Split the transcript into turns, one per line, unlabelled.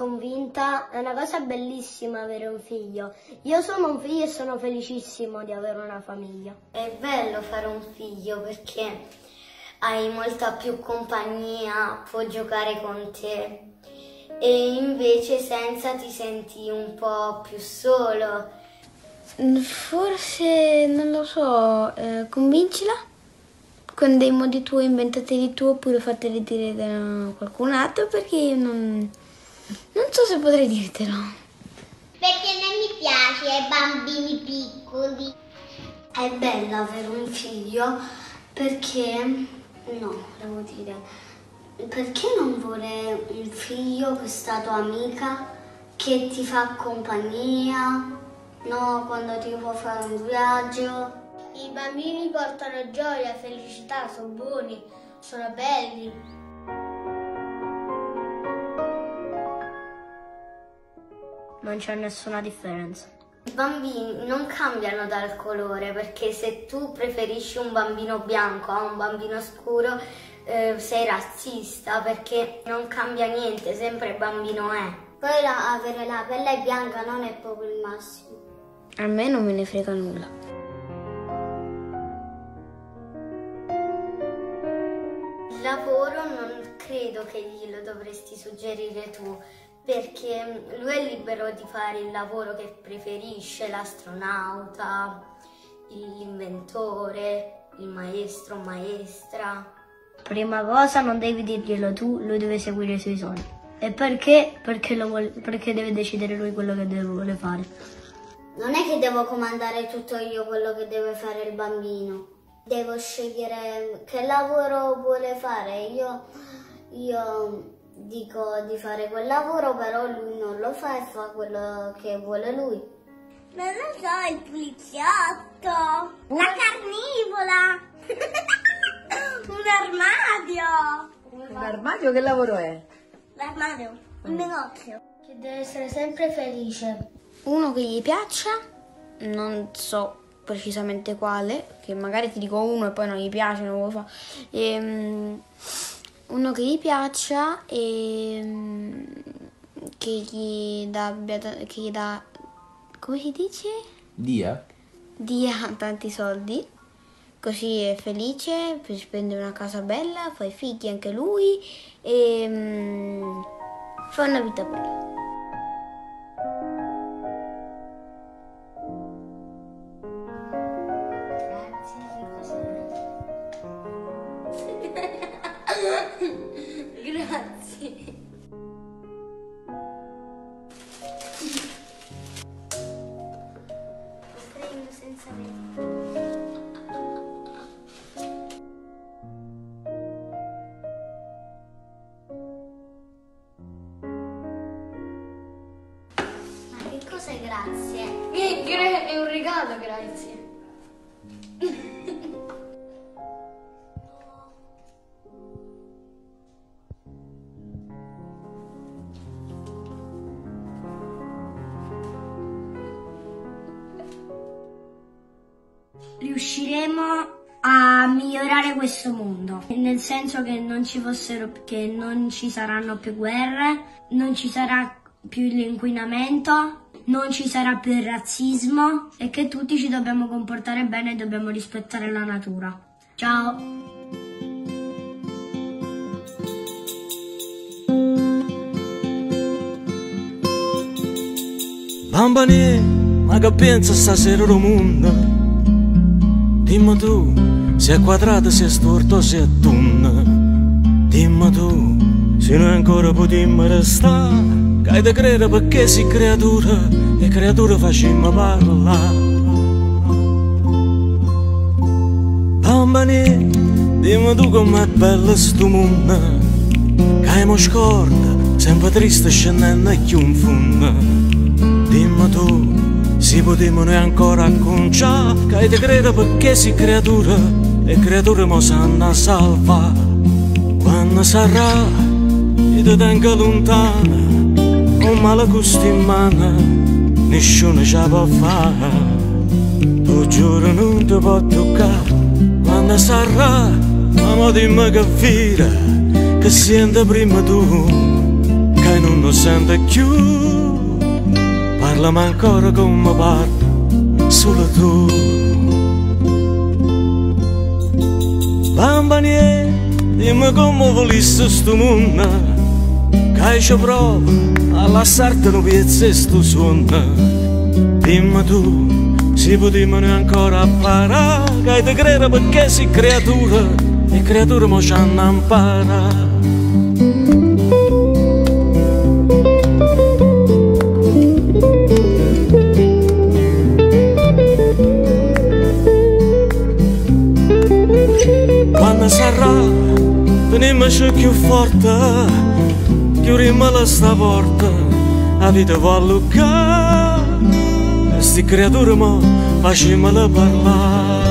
convinta, è una cosa bellissima avere un figlio. Io sono un figlio e sono felicissimo di avere una famiglia.
È bello fare un figlio perché hai molta più compagnia, può giocare con te e invece senza ti senti un po' più solo.
Forse, non lo so, eh, convincila con dei modi tuoi inventateli tu oppure fateli dire da qualcun altro perché io non, non so se potrei dirtelo.
Perché non mi piace ai bambini piccoli.
È bello avere un figlio perché, no, devo dire, perché non vuole un figlio questa tua amica che ti fa compagnia, no, quando ti può fare un viaggio?
I bambini portano gioia, felicità, sono buoni, sono belli. Non c'è nessuna differenza.
I bambini non cambiano dal colore perché se tu preferisci un bambino bianco a un bambino scuro eh, sei razzista perché non cambia niente, sempre bambino è.
Poi la, avere la pelle bianca non è proprio il massimo.
A me non me ne frega nulla.
Il lavoro non credo che glielo dovresti suggerire tu, perché lui è libero di fare il lavoro che preferisce, l'astronauta, l'inventore, il maestro, maestra.
Prima cosa non devi dirglielo tu, lui deve seguire i suoi sogni. E perché? Perché, vuole, perché deve decidere lui quello che deve, vuole fare.
Non è che devo comandare tutto io quello che deve fare il bambino devo scegliere che lavoro vuole fare. Io, io dico di fare quel lavoro, però lui non lo fa e fa quello che vuole lui.
Non lo so, il poliziotto, la carnivola, un armadio.
Un armadio che lavoro è?
L'armadio, un negozio. Che deve essere sempre felice.
Uno che gli piaccia, non so precisamente quale, che magari ti dico uno e poi non gli piace, non lo fa. E, um, uno che gli piaccia e um, che gli dà, che gli dà, come si dice?
Dia?
Dia tanti soldi, così è felice, si spende una casa bella, fa i figli anche lui e um, fa una vita bella.
Grazie?
È un regalo, grazie.
riusciremo a migliorare questo mondo, nel senso che non ci fossero, che non ci saranno più guerre, non ci sarà più l'inquinamento, non ci sarà più il razzismo e che tutti ci dobbiamo comportare bene e dobbiamo rispettare la natura. Ciao!
Bambani, ma che pensa stasera il mondo? Dimmi tu, se è quadrato, se è storto, se è tunna. Dimmi tu, se noi ancora potremmo restare che hai da credere perché sei creatura e creatura facciamo parlare. Bambani, dimmi tu com'è bello sto mondo, che hai scorda, sempre triste scendendo più in fondo. Dimmi tu, se potremmo noi ancora acconciare, che hai da credere perché sei creatura e creatura mo sanno a salvare. Quando sarà, io ti tengo lontana, un male gusto in mano nessuno ce può fare. Tu giuro non ti può toccare quando sarà ma dimmi che vira che sente prima tu che non lo sente più. Parlami ancora come parli solo tu. Bambanie dimmi come volesse sto mondo che ci prova a lasciarti un pezzo sto suono dimmi tu si potevano ancora imparare che ti crede perché sei creatura e creature mo ci hanno imparato veniamoci più forte chiudiamo la sta porta la vita va a Sti creature mo facciamola parlare